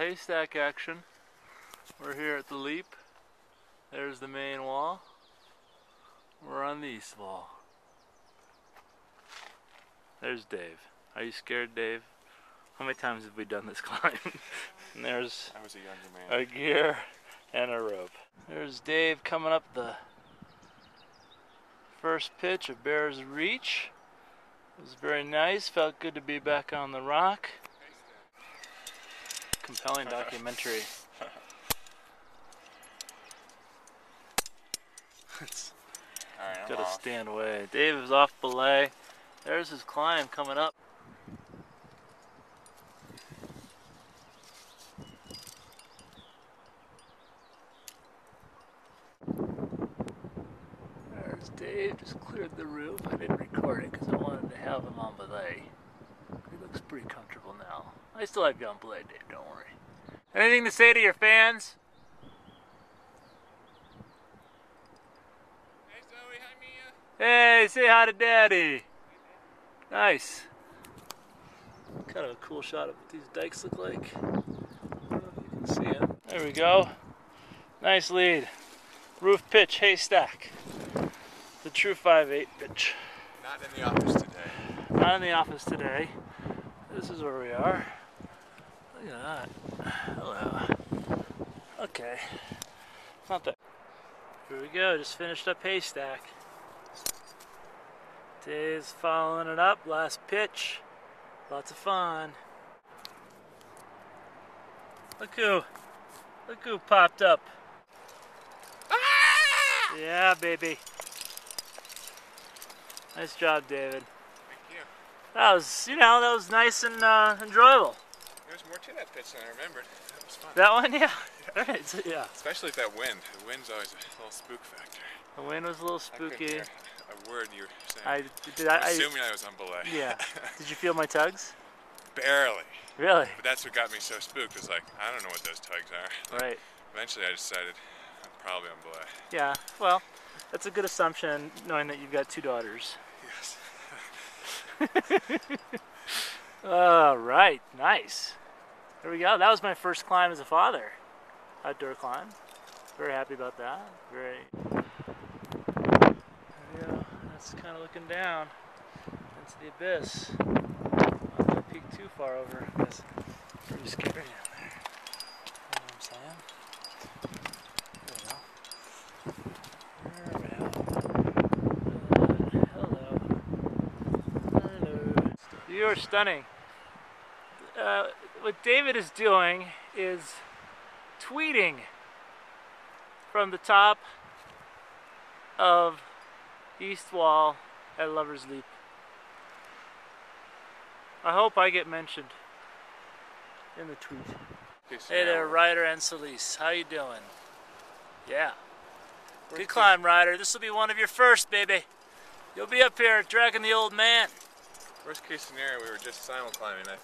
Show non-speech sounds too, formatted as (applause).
haystack action. We're here at the leap. There's the main wall. We're on the east wall. There's Dave. Are you scared, Dave? How many times have we done this (laughs) climb? and there's I was a younger man. a gear and a rope. There's Dave coming up the first pitch of Bears Reach. It was very nice. Felt good to be back on the rock. Compelling (laughs) documentary. it's Alright, gotta off. stand away. Dave is off belay. There's his climb coming up. There's Dave, just cleared the roof. I didn't record it because I wanted to have him on belay. He looks pretty comfortable now. I still have belay, Dave, don't worry. Anything to say to your fans? Hey Zoe, hi Mia. Hey, say hi to Daddy. Nice. Kind of a cool shot of what these dikes look like. I don't know if you can see it. There we go. Nice lead. Roof pitch, haystack. The true 5-8 pitch. Not in the office today. Not in the office today. This is where we are. Look at that. Hello. Okay. Not that. Here we go. Just finished up haystack. Dave's following it up. Last pitch. Lots of fun. Look who. Look who popped up. Yeah, baby. Nice job, David. Thank you. That was, you know, that was nice and uh, enjoyable. There's more to that pitch than I remembered. That was fun. That one, yeah. (laughs) All right, yeah. Especially with that wind. The wind's always a little spook factor. The wind was a little I spooky. a word you were saying. I did. I, I Assuming I was on belay. yeah. (laughs) Did you feel my tugs? Barely. Really? But that's what got me so spooked. Was like, I don't know what those tugs are. Like, Right. Eventually, I decided I'm probably on belay. Yeah. Well, that's a good assumption, knowing that you've got two daughters. Yes. (laughs) All right. Nice. There we go. That was my first climb as a father. Outdoor climb. Very happy about that. Very. There we go. That's kind of looking down into the abyss. Not gonna peek too far over because it's pretty scary down there. You know what I'm saying? Uh, hello. Hello. You are stunning. Uh, what David is doing is tweeting from the top of East Wall at Lover's Leap. I hope I get mentioned in the tweet. Hey there. Ryder and Solis. How you doing? Yeah. Good climb, Ryder. This will be one of your first, baby. You'll be up here dragging the old man. Worst case scenario, we were just simul climbing. I